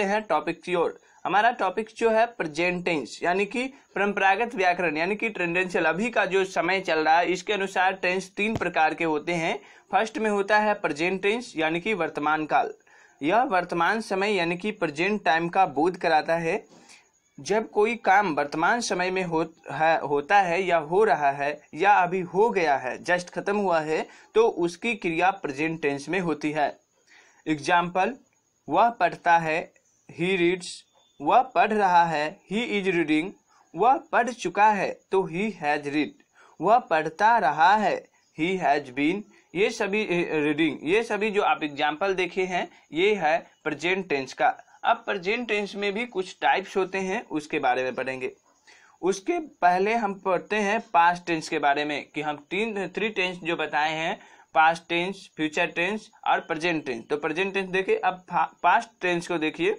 बढ़ते हैं टॉपिक की ओर। हमारा टॉपिक जो है प्रेजेंट टेंस यानी कि परंपरागत व्याकरण यानी कि ट्रेंडेंशियल अभी का जो समय चल रहा है इसके अनुसार टेंस तीन प्रकार के होते हैं। फ़र्स्ट में होता है प्रेजेंट टेंस यानी कि वर्तमान काल। यह वर्तमान समय यानी कि प्रेजेंट टाइम का बोध कराता है। जब कोई काम वर्तमान समय में हो, है, होता है या हो रहा है या अभी हो गया है जस्ट खत्म हुआ है तो उसकी क्रिया प्रेजेंट टेंस में होती है। एग्ज़ाम्पल वह पढ़ता है ही रीड्स वह पढ़ रहा है ही इज़ रीडिंग वह पढ़ चुका है तो ही हैज़ रीड वह पढ़ता रहा है ही हैज़ बीन ये सभी रीडिंग ये सभी जो आप एग्ज़ाम्पल देखे हैं, ये है प्रेजेंट टेंस का। अब प्रेजेंट टेंस में भी कुछ टाइप्स होते हैं, उसके बारे में पढ़ेंगे। उसके पहले हम पढ़ते हैं पास्ट टेंस के बारे में, कि हम तीन थ्री टेंस जो बताए हैं पास्ट टेंस फ्यूचर टेंस और प्रेजेंट टेंस तो प्रेजेंट टेंस देखिए, अब पास्ट टेंस को देखिए।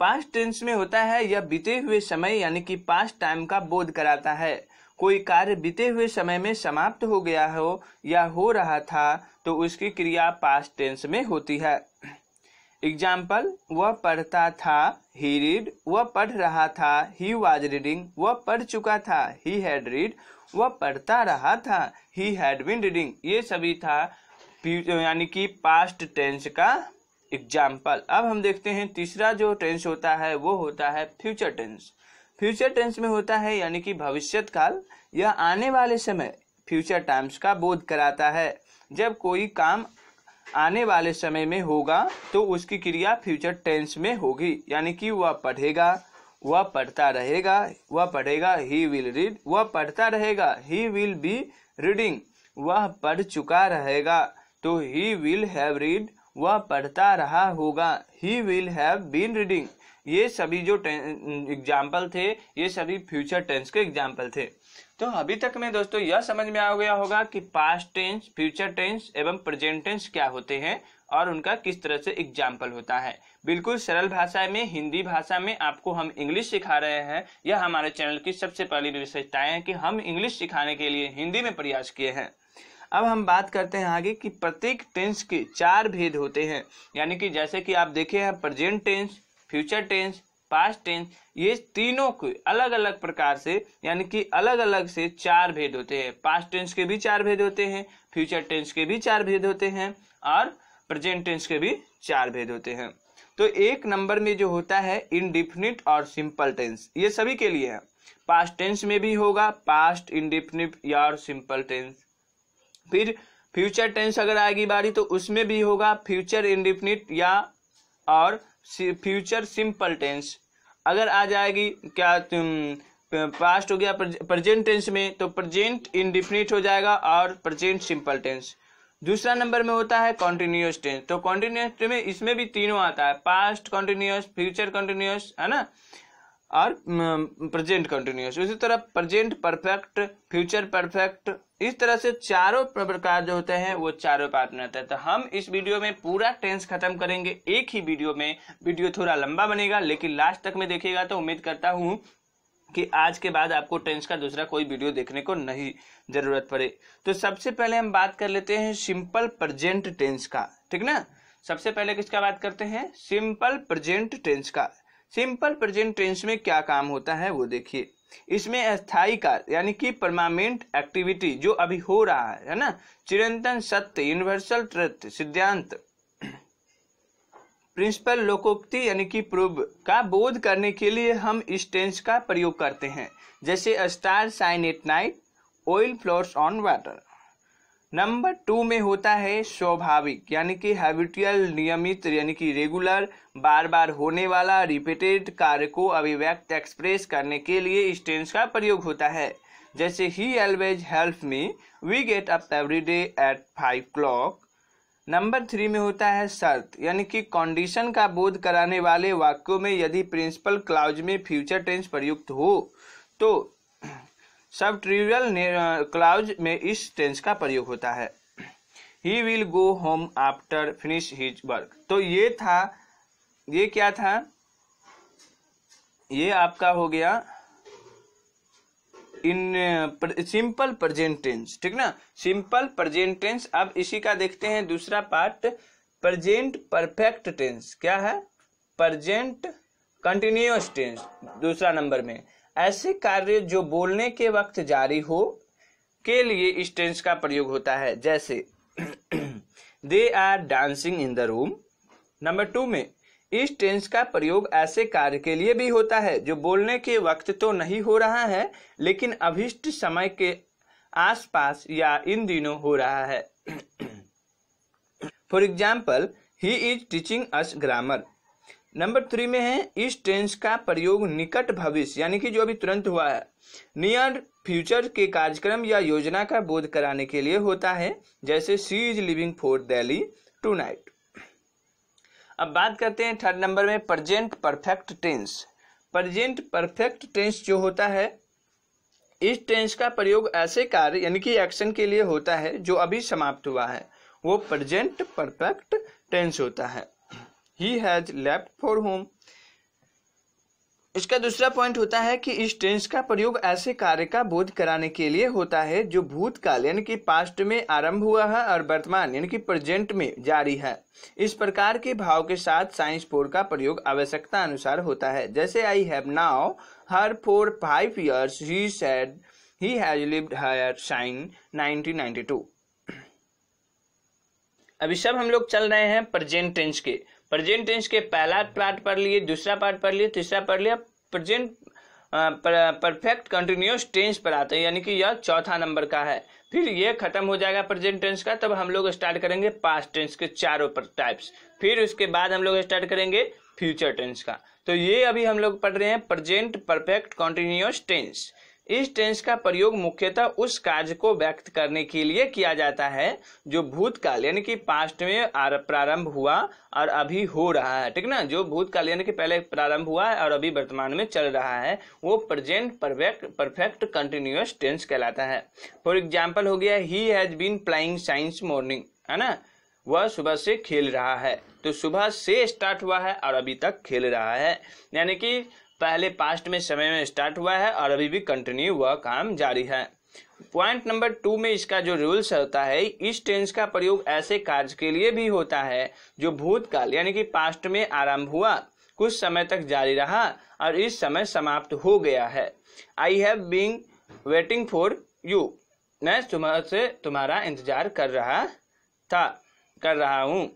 पास्ट टेंस में होता है यह बीते हुए समय, यानी कि पास्ट टाइम का बोध कराता है। कोई कार्य बीते हुए समय में समाप्त हो गया हो, या हो रहा था तो उसकी क्रिया पास्ट टेंस में होती है। एग्ज़ाम्पल वह पढ़ता था ही रीड वह पढ़ रहा था ही वाज रीडिंग वह पढ़ चुका था ही हैड रीड वह पढ़ता रहा था ही हैड बिन रीडिंग ये सभी था यानी कि पास्ट टेंस का एग्ज़ाम्पल अब हम देखते हैं तीसरा जो टेंस होता है, वो होता है फ्यूचर टेंस फ्यूचर टेंस में होता है यानी कि भविष्य काल. यह आने वाले समय फ्यूचर टाइम्स का बोध कराता है. जब कोई काम आने वाले समय में होगा तो उसकी क्रिया फ्यूचर टेंस में होगी. यानी कि वह पढ़ेगा, वह पढ़ता रहेगा, वह पढ़ेगा ही विल रीड वह पढ़ता रहेगा ही विल बी रीडिंग वह पढ़ चुका रहेगा तो ही विल हैव रीड वह पढ़ता रहा होगा। He will have been reading ये सभी जो एग्ज़ाम्पल थे, ये सभी फ्यूचर टेंस के एग्ज़ाम्पल थे। तो अभी तक में दोस्तों, यह समझ में आ गया होगा कि पास्ट टेंस फ्यूचर टेंस एवं प्रेजेंट टेंस क्या होते हैं और उनका किस तरह से एग्ज़ाम्पल होता है। बिल्कुल सरल भाषा में, हिंदी भाषा में आपको हम इंग्लिश सिखा रहे हैं। यह हमारे चैनल की सबसे पहली विशेषताएँ है कि हम इंग्लिश सिखाने के लिए हिंदी में प्रयास किए हैं। अब हम बात करते हैं आगे कि प्रत्येक टेंस के चार भेद होते हैं। यानी कि जैसे कि आप देखे हैं present tense future tense past tense ये तीनों के अलग अलग प्रकार से, यानी कि अलग अलग से चार भेद होते हैं। पास्ट टेंस के भी चार भेद होते हैं फ्यूचर टेंस के भी चार भेद होते हैं और प्रेजेंट टेंस के भी चार भेद होते हैं। तो एक नंबर में जो होता है इनडिफिनिट और सिंपल टेंस ये सभी के लिए है। पास्ट टेंस में भी होगा पास्ट इनडिफिनिट या सिंपल टेंस फिर फ्यूचर टेंस अगर आएगी बारी तो उसमें भी होगा फ्यूचर इनडिफिनिट या और फ्यूचर सिंपल टेंस। अगर आ जाएगी, क्या पास्ट हो गया प्रेजेंट टेंस में तो प्रेजेंट इनडिफिनिट हो जाएगा और प्रेजेंट सिंपल टेंस। दूसरा नंबर में होता है कॉन्टिन्यूस टेंस। तो कॉन्टिन्यूस में इसमें भी तीनों आता है। पास्ट कॉन्टिन्यूस फ्यूचर कॉन्टिन्यूस है ना? और प्रेजेंट कंटिन्यूस उसी तरह प्रेजेंट परफेक्ट फ्यूचर परफेक्ट इस तरह से चारों प्रकार जो होते हैं, वो चारों पार्ट में रहते हैं। तो हम इस वीडियो में पूरा टेंस खत्म करेंगे। एक ही वीडियो में वीडियो थोड़ा लंबा बनेगा, लेकिन लास्ट तक में देखिएगा तो उम्मीद करता हूँ कि आज के बाद आपको टेंस का दूसरा कोई वीडियो देखने को नहीं ज़रूरत पड़े। तो सबसे पहले हम बात कर लेते हैं सिंपल प्रेजेंट टेंस का। ठीक ना? सबसे पहले किसका बात करते हैं? सिंपल प्रेजेंट टेंस का। सिंपल प्रेजेंट टेंस में क्या काम होता है वो देखिए। इसमें अस्थाई कार्य, यानी कि परमानेंट एक्टिविटी जो अभी हो रहा है है ना? चिरंतन सत्य यूनिवर्सल ट्रुथ सिद्धांत। प्रिंसिपल लोकोक्ति, यानी कि प्रूव का बोध करने के लिए हम इस टेंस का प्रयोग करते हैं। जैसे star shine at night oil floats on water number two में होता है स्वाभाविक, यानी कि हैबिचुअल नियमित, यानी कि रेगुलर बार बार होने वाला रिपीटेड कार्य को अभिव्यक्त एक्सप्रेस करने के लिए इस टेंस का प्रयोग होता है। जैसे he always help me we get up every day at five clock number three में होता है शर्त, यानी कि कंडीशन का बोध कराने वाले वाक्यों में यदि प्रिंसिपल क्लाउज में फ्यूचर टेंस प्रयुक्त हो तो सब ट्रिवियल क्लाउज में इस टेंस का प्रयोग होता है। He will go home after finish his work तो ये था, ये क्या था? ये आपका हो गया इन सिंपल प्रेजेंट टेंस ठीक ना? सिंपल प्रेजेंट टेंस अब इसी का देखते हैं दूसरा पार्ट प्रेजेंट परफेक्ट टेंस क्या है? प्रजेंट कंटिन्यूस टेंस दूसरा नंबर में। ऐसे कार्य जो बोलने के वक्त जारी हो के लिए इस टेंस का प्रयोग होता है। जैसे they are dancing in the room number two में, इस टेंस का प्रयोग ऐसे कार्य के लिए भी होता है, जो बोलने के वक्त तो नहीं हो रहा है, लेकिन अभिष्ट समय के आसपास या इन दिनों हो रहा है। For example he is teaching us grammar number three में है, इस टेंस का प्रयोग निकट भविष्य, यानी कि जो अभी तुरंत हुआ है नियर फ्यूचर के कार्यक्रम या योजना का बोध कराने के लिए होता है, जैसे she is living for Delhi tonight अब बात करते हैं थर्ड नंबर में present perfect tense present perfect tense जो होता है, इस टेंस का प्रयोग ऐसे कार्य, यानी कि एक्शन के लिए होता है, जो अभी समाप्त हुआ है, वो प्रजेंट परफेक्ट टेंस होता है। He has left for home इसका दूसरा पॉइंट होता है कि इस टेंस का प्रयोग ऐसे कार्य का बोध कराने के लिए होता है जो भूतकाल, यानी कि पास्ट में आरंभ हुआ है और वर्तमान, यानी कि प्रेजेंट में जारी है। इस प्रकार के भाव के साथ साइंस फोर का प्रयोग आवश्यकता अनुसार होता है। जैसे I have known her for five years he said he has lived here since 1992 अभी सब हम लोग चल रहे हैं प्रेजेंट टेंस के। प्रेजेंट टेंस के पहला पार्ट पढ़ लिए, दूसरा पार्ट पढ़ लिए, तीसरा पढ़ लिया, प्रेजेंट परफेक्ट कंटिन्यूस टेंस पर आते हैं, यानी कि यह चौथा नंबर का है। फिर ये खत्म हो जाएगा प्रेजेंट टेंस का, तब हम लोग स्टार्ट करेंगे पास्ट टेंस के चारों पर टाइप्स। फिर उसके बाद हम लोग स्टार्ट करेंगे फ्यूचर टेंस का। तो ये अभी हम लोग पढ़ रहे हैं, प्रेजेंट, परफेक्ट कंटिन्यूस टेंस। इस टेंस का प्रयोग मुख्यतः उस कार्य को व्यक्त करने के लिए किया जाता है, जो भूतकाल, यानी कि पास्ट में प्रारंभ हुआ और अभी हो रहा है, ठीक ना? जो भूतकाल, यानी कि पहले प्रारंभ हुआ है और अभी वर्तमान में चल रहा है, वो present perfect perfect continuous tense कहलाता है। फॉर एग्ज़ाम्पल हो गया he has been playing since morning है ना? वह सुबह से खेल रहा है तो सुबह से स्टार्ट हुआ है और अभी तक खेल रहा है। यानी कि पहले पास्ट में समय में स्टार्ट हुआ है और अभी भी कंटिन्यू हुआ काम जारी है। पॉइंट नंबर टू में इसका जो रूल्स होता है, इस टेंस का प्रयोग ऐसे कार्य के लिए भी होता है, जो भूतकाल, यानी कि पास्ट में आरंभ हुआ, कुछ समय तक जारी रहा और इस समय समाप्त हो गया है। I have been waiting for you मैं तुम्हारे से तुम्हारा इंतज़ार कर रहा था, कर रहा हूँ।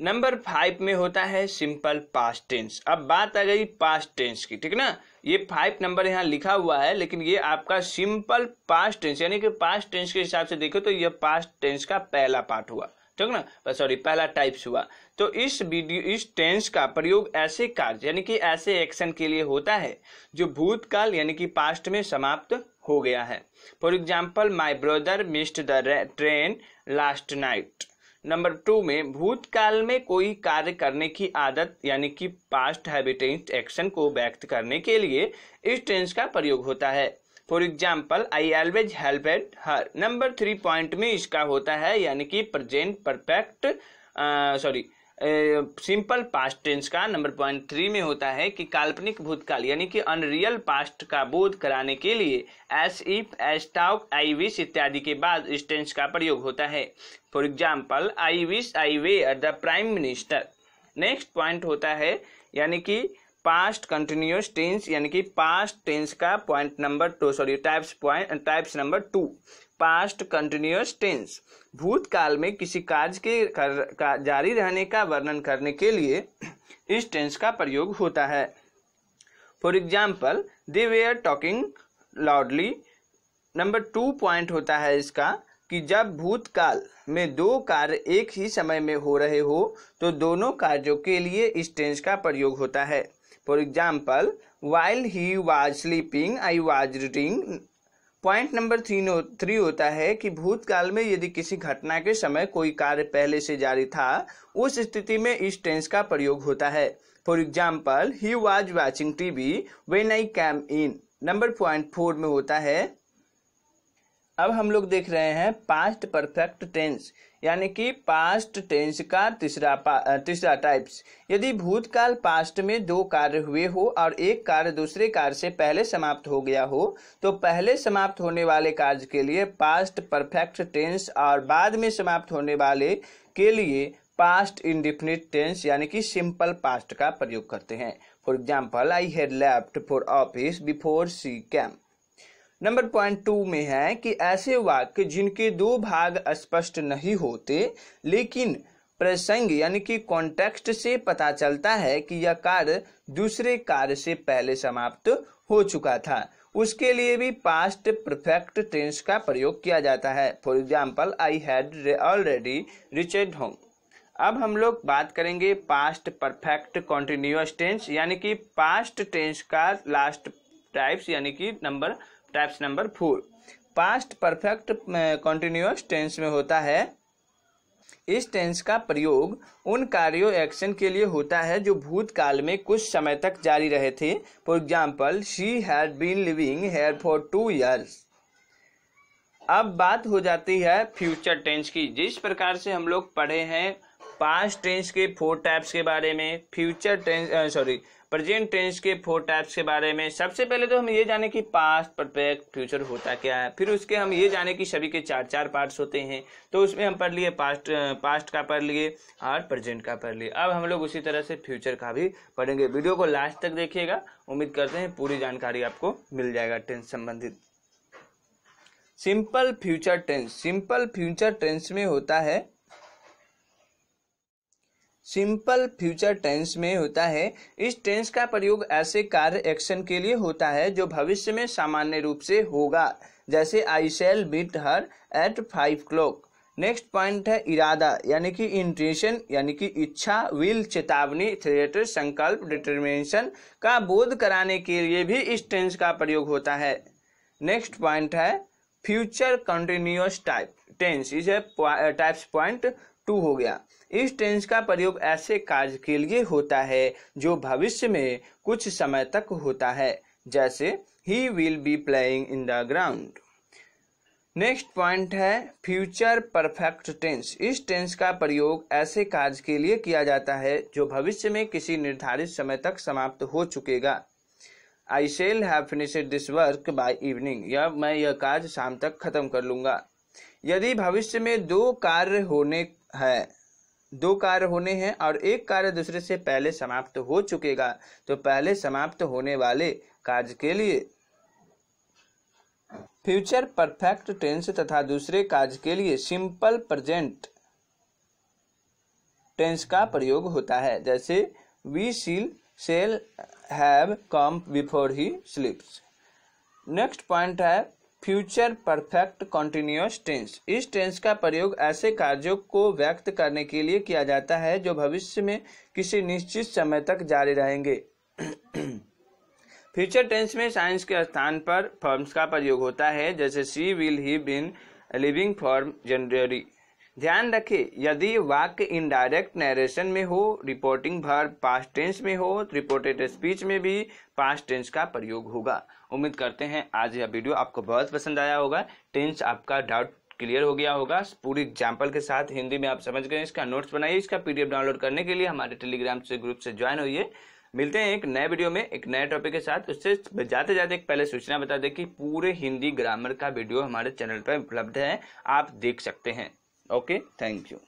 नंबर फाइव में होता है सिंपल पास्ट टेंस अब बात आ गई पास्ट टेंस की, ठीक ना? ये फाइव नंबर यहाँ लिखा हुआ है, लेकिन ये आपका सिंपल पास्ट टेंस यानी कि पास्ट टेंस के हिसाब से देखो तो ये पास्ट टेंस का पहला पार्ट हुआ, ठीक ना? सॉरी पहला टाइप्स हुआ। तो इस वीडियो इस टेंस का प्रयोग ऐसे कार्य, यानी कि ऐसे एक्शन के लिए होता है, जो भूतकाल, यानी कि पास्ट में समाप्त हो गया है। For example my brother missed the train last night number two में, भूतकाल में कोई कार्य करने की आदत, यानी कि पास्ट हैबिटेंट एक्शन को व्यक्त करने के लिए इस टेंस का प्रयोग होता है। For example I always help at her number three point में इसका होता है, यानी कि present perfect sorry simple past tense का नंबर पॉइंट थ्री में होता है कि काल्पनिक भूतकाल, यानी कि अनरियल पास्ट का बोध कराने के लिए as if as though I wish इत्यादि के बाद इस टेंस का प्रयोग होता है। For example I wish I were the prime minister next point होता है यानी कि पास्ट कंटिन्यूस टेंस यानी कि पास्ट टेंस का point number two sorry types point types number two past continuous tense भूतकाल में किसी कार्य के कर, का जारी रहने का वर्णन करने के लिए इस टेंस का प्रयोग होता है। For example they were talking loudly number two point होता है इसका। कि जब भूतकाल में दो कार्य एक ही समय में हो रहे हो तो दोनों कार्यों के लिए इस टेंस का प्रयोग होता है। For example while he was sleeping I was reading point number three three होता है कि भूतकाल में यदि किसी घटना के समय कोई कार्य पहले से जारी था, उस स्थिति में इस टेंस का प्रयोग होता है। For example he was watching TV when I came in number point four में होता है अब हम लोग देख रहे हैं पास्ट परफेक्ट टेंस यानी कि पास्ट टेंस का तीसरा तीसरा टाइप्स यदि भूतकाल पास्ट में दो कार्य हुए हो और एक कार्य दूसरे कार्य से पहले समाप्त हो गया हो तो पहले समाप्त होने वाले कार्य के लिए पास्ट परफेक्ट टेंस और बाद में समाप्त होने वाले के लिए पास्ट इंडिफिनिट टेंस यानी कि सिंपल पास्ट का प्रयोग करते हैं। For example I had left for office before she came number point two में है कि ऐसे वाक्य जिनके दो भाग स्पष्ट नहीं होते, लेकिन प्रसंग यानी कि कॉन्टेक्स्ट से पता चलता है कि यह कार्य दूसरे कार्य से पहले समाप्त हो चुका था। उसके लिए भी पास्ट परफेक्ट टेंस का प्रयोग किया जाता है। For example I had already reached home अब हम लोग बात करेंगे पास्ट परफेक्ट कॉन्टिन्यूस टेंस यानी कि पास्ट टेंस का लास्ट टाइप्स यानी कि number types number four past perfect continuous tense में होता है। इस टेंस का प्रयोग उन कार्यों एक्शन के लिए होता है जो भूतकाल में कुछ समय तक जारी रहे थे। For example she had been living here for two years अब बात हो जाती है फ्यूचर टेंस की। जिस प्रकार से हम लोग पढ़े हैं पास्ट टेंस के फोर टाइप्स के बारे में future tense sorry present tense के फोर टाइप्स के बारे में सबसे पहले तो हम ये जाने कि पास्ट परफेक्ट फ्यूचर होता क्या है। फिर उसके हम ये जाने कि सभी के चार चार पार्ट्स होते हैं। तो उसमें हम पढ़ लिए पास्ट पास्ट का पढ़ लिए, और प्रेजेंट का पढ़ लिए। अब हम लोग उसी तरह से फ्यूचर का भी पढ़ेंगे। वीडियो को लास्ट तक देखिएगा। उम्मीद करते हैं पूरी जानकारी आपको मिल जाएगा टेंस संबंधित। Simple future tense. Simple future tense में होता है सिंपल फ्यूचर टेंस में होता है। इस टेंस का प्रयोग ऐसे कार्य एक्शन के लिए होता है जो भविष्य में सामान्य रूप से होगा। जैसे I shall beat her at five clock next point है इरादा, यानी कि इंटेंशन यानी कि इच्छा विल चेतावनी थ्रेट संकल्प डिटर्मिनेशन का बोध कराने के लिए भी इस टेंस का प्रयोग होता है। नेक्स्ट पॉइंट है future continuous type tense is types point two हो गया। इस टेंस का प्रयोग ऐसे कार्य के लिए होता है जो भविष्य में कुछ समय तक होता है। जैसे he will be playing in the ground next point है फ्यूचर परफेक्ट टेंस इस टेंस का प्रयोग ऐसे कार्य के लिए किया जाता है जो भविष्य में किसी निर्धारित समय तक समाप्त हो चुकेगा। I shall have finished this work by evening या मैं यह कार्य शाम तक खत्म कर लूँगा। यदि भविष्य में दो कार्य होने हैं दो कार्य होने हैं और एक कार्य दूसरे से पहले समाप्त हो चुकेगा। तो पहले समाप्त होने वाले कार्य के लिए फ्यूचर परफेक्ट टेंस तथा दूसरे कार्य के लिए सिंपल प्रेजेंट टेंस का प्रयोग होता है। जैसे we seal shall have come before he sleeps next point है फ्यूचर परफेक्ट कॉन्टिन्यूस टेंस। इस टेंस का प्रयोग ऐसे कार्यों को व्यक्त करने के लिए किया जाता है जो भविष्य में किसी निश्चित समय तक जारी रहेंगे। फ्यूचर टेंस में साइंस के स्थान पर फॉर्म्स का प्रयोग होता है, जैसे she will he been living form generally ध्यान रखें, यदि वाक्य इनडायरेक्ट नरेशन में हो रिपोर्टिंग भर पास्ट टेंस में हो तो रिपोर्टेड स्पीच में भी पास्ट टेंस का प्रयोग होगा। उम्मीद करते हैं आज यह वीडियो आपको बहुत पसंद आया होगा। टेंस आपका डाउट क्लियर हो गया होगा। पूरी एग्ज़ाम्पल के साथ हिंदी में आप समझ गए, इसका नोट्स बनाइए, इसका पीडीएफ डाउनलोड करने के लिए हमारे टेलीग्राम से ग्रुप से ज्वाइन होइए। मिलते हैं एक नए वीडियो में, एक नए टॉपिक के साथ। उससे जाते जाते एक पहले सूचना बता दें कि पूरे हिंदी ग्रामर का वीडियो हमारे चैनल पर उपलब्ध है। आप देख सकते हैं। okay? Thank you.